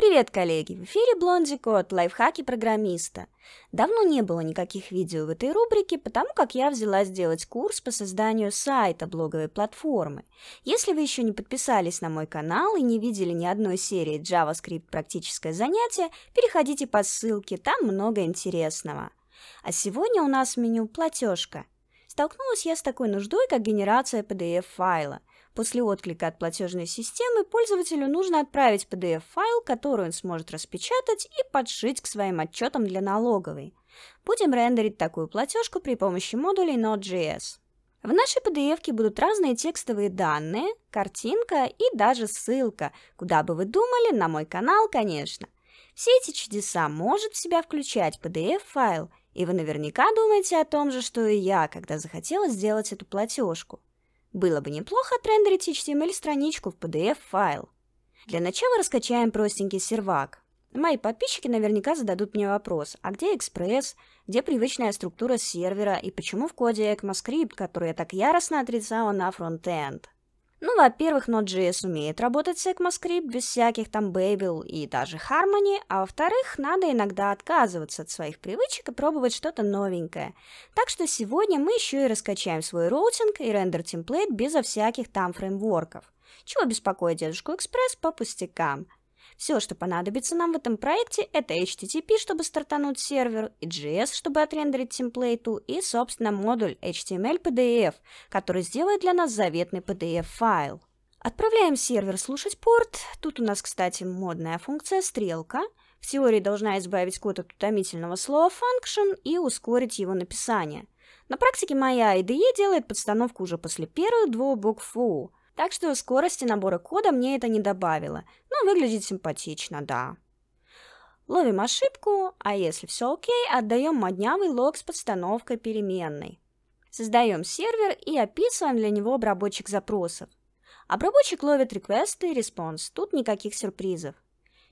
Привет, коллеги! В эфире Блонди Код, лайфхаки программиста. Давно не было никаких видео в этой рубрике, потому как я взялась делать курс по созданию сайта блоговой платформы. Если вы еще не подписались на мой канал и не видели ни одной серии JavaScript практическое занятие, переходите по ссылке, там много интересного. А сегодня у нас в меню платежка. Столкнулась я с такой нуждой, как генерация PDF-файла. После отклика от платежной системы пользователю нужно отправить PDF-файл, который он сможет распечатать и подшить к своим отчетам для налоговой. Будем рендерить такую платежку при помощи модулей Node.js. В нашей PDF будут разные текстовые данные, картинка и даже ссылка, куда бы вы думали, на мой канал, конечно. Все эти чудеса может в себя включать PDF-файл, и вы наверняка думаете о том же, что и я, когда захотела сделать эту платежку. Было бы неплохо отрендерить HTML-страничку в PDF-файл. Для начала раскачаем простенький сервак. Мои подписчики наверняка зададут мне вопрос, а где Express, где привычная структура сервера и почему в коде ECMAScript, который я так яростно отрицала на фронтенд? Ну, во-первых, Node.js умеет работать с ECMAScript без всяких там Babel и даже Harmony, а во-вторых, надо иногда отказываться от своих привычек и пробовать что-то новенькое. Так что сегодня мы еще и раскачаем свой роутинг и render template безо всяких там фреймворков. Чего беспокоить дедушку Экспресс по пустякам – все, что понадобится нам в этом проекте, это HTTP, чтобы стартануть сервер, EJS, чтобы отрендерить темплейту, и, собственно, модуль HTML PDF, который сделает для нас заветный PDF-файл. Отправляем сервер слушать порт. Тут у нас, кстати, модная функция стрелка. В теории должна избавить код от утомительного слова function и ускорить его написание. На практике моя IDE делает подстановку уже после первых двух букв fu. Так что скорости набора кода мне это не добавило, но выглядит симпатично, да. Ловим ошибку, а если все окей, отдаем моднявый лог с подстановкой переменной. Создаем сервер и описываем для него обработчик запросов. Обработчик ловит реквесты и response, тут никаких сюрпризов.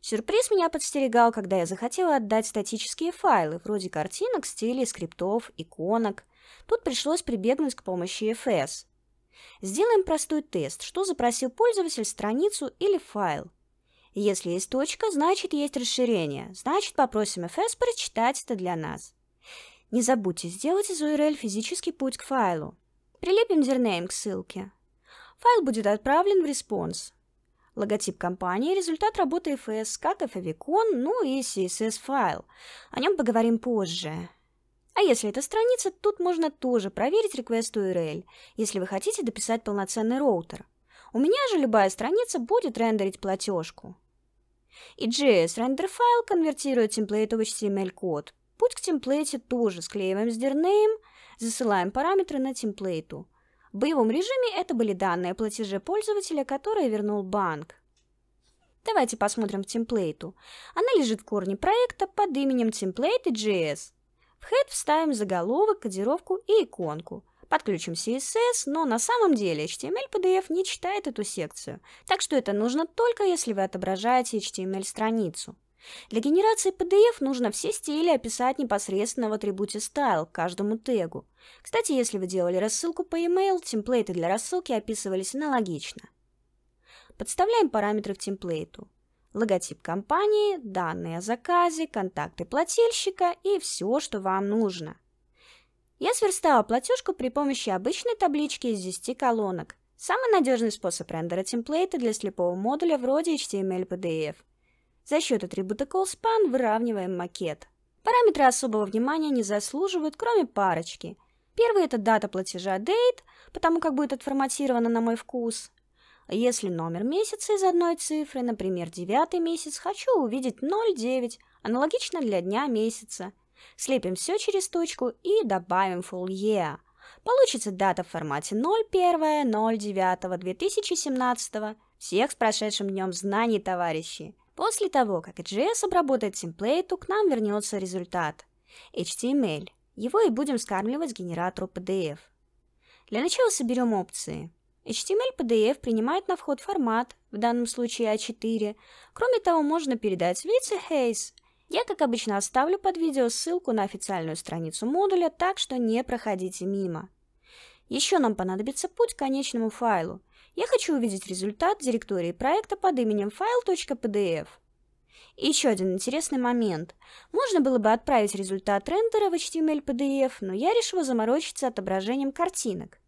Сюрприз меня подстерегал, когда я захотела отдать статические файлы, вроде картинок, стилей, скриптов, иконок. Тут пришлось прибегнуть к помощи FS. Сделаем простой тест, что запросил пользователь страницу или файл. Если есть точка, значит есть расширение, значит попросим FS прочитать это для нас. Не забудьте сделать из URL физический путь к файлу. Прилепим dirname к ссылке. Файл будет отправлен в response. Логотип компании – результат работы FS, как favicon, ну и CSS-файл. О нем поговорим позже. А если это страница, тут можно тоже проверить request URL, если вы хотите дописать полноценный роутер. У меня же любая страница будет рендерить платежку. EJS render file конвертирует темплейт в HTML-код. Путь к темплейте тоже склеиваем с dirname, засылаем параметры на темплейту. В боевом режиме это были данные платежа пользователя, которые вернул банк. Давайте посмотрим в темплейту. Она лежит в корне проекта под именем template.js. В head вставим заголовок, кодировку и иконку. Подключим CSS, но на самом деле HTML PDF не читает эту секцию, так что это нужно только если вы отображаете HTML-страницу. Для генерации PDF нужно все стили описать непосредственно в атрибуте style к каждому тегу. Кстати, если вы делали рассылку по email, темплейты для рассылки описывались аналогично. Подставляем параметры к темплейту логотип компании, данные о заказе, контакты плательщика и все, что вам нужно. Я сверстала платежку при помощи обычной таблички из 10 колонок. Самый надежный способ рендера темплейта для слепого модуля вроде HTML PDF. За счет атрибута callSpan выравниваем макет. Параметры особого внимания не заслуживают, кроме парочки. Первый это дата платежа date, потому как будет отформатировано на мой вкус. Если номер месяца из одной цифры, например, девятый месяц, хочу увидеть 0,9, аналогично для дня месяца. Слепим все через точку и добавим full year. Получится дата в формате 01.09.2017. Всех с прошедшим днем знаний, товарищи! После того, как JS обработает темплейту, к нам вернется результат. HTML. Его и будем скармливать генератору PDF. Для начала соберем опции. HTML PDF принимает на вход формат, в данном случае А4. Кроме того, можно передать вид и Haze. Я, как обычно, оставлю под видео ссылку на официальную страницу модуля, так что не проходите мимо. Еще нам понадобится путь к конечному файлу. Я хочу увидеть результат директории проекта под именем file.pdf. И еще один интересный момент. Можно было бы отправить результат рендера в HTML PDF, но я решила заморочиться отображением картинок.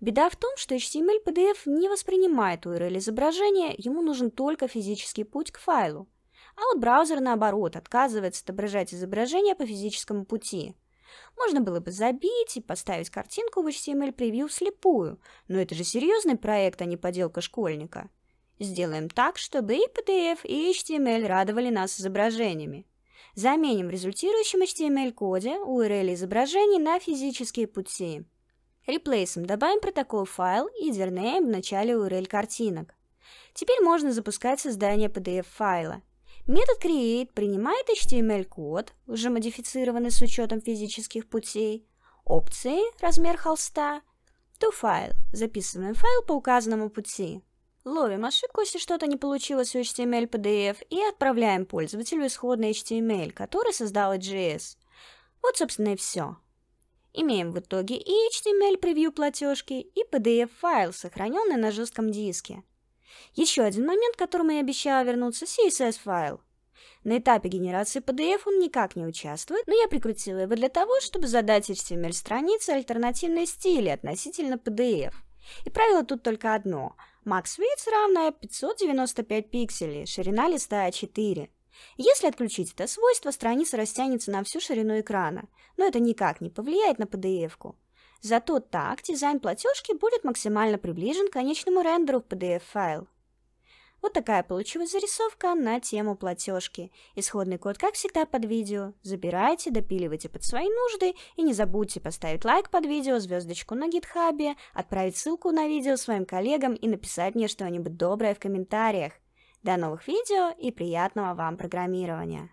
Беда в том, что HTML PDF не воспринимает URL изображения, ему нужен только физический путь к файлу. А вот браузер, наоборот, отказывается отображать изображение по физическому пути. Можно было бы забить и поставить картинку в HTML превью вслепую, но это же серьезный проект, а не поделка школьника. Сделаем так, чтобы и PDF, и HTML радовали нас изображениями. Заменим в результирующем HTML-коде URL изображений на физические пути. Реплейсом добавим протокол файл и dername в начале URL картинок. Теперь можно запускать создание PDF-файла. Метод create принимает HTML-код, уже модифицированный с учетом физических путей, опции, размер холста, toFile, записываем файл по указанному пути. Ловим ошибку, если что-то не получилось у HTML PDF, и отправляем пользователю исходный HTML, который создал JS. Вот, собственно, и все. Имеем в итоге и HTML превью платежки, и PDF-файл, сохраненный на жестком диске. Еще один момент, к которому я обещала вернуться, CSS-файл. На этапе генерации PDF он никак не участвует, но я прикрутила его для того, чтобы задать HTML-странице альтернативные стили относительно PDF. И правило тут только одно. Max Width равная 595 пикселей, ширина листа А4. Если отключить это свойство, страница растянется на всю ширину экрана, но это никак не повлияет на PDF-ку. Зато так дизайн платежки будет максимально приближен к конечному рендеру в PDF-файл. Вот такая получилась зарисовка на тему платежки. Исходный код, как всегда, под видео. Забирайте, допиливайте под свои нужды и не забудьте поставить лайк под видео, звездочку на гитхабе, отправить ссылку на видео своим коллегам и написать мне что-нибудь доброе в комментариях. До новых видео и приятного вам программирования!